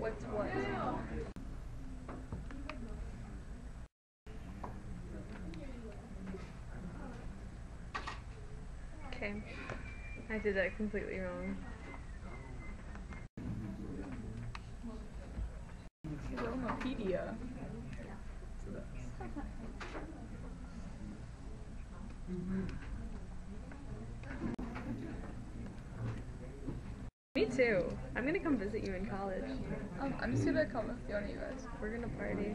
That's what. Okay. I did that completely wrong. Romopedia. Me too. I'm gonna come visit you in college. Um, I'm just gonna come with on you guys. We're gonna party.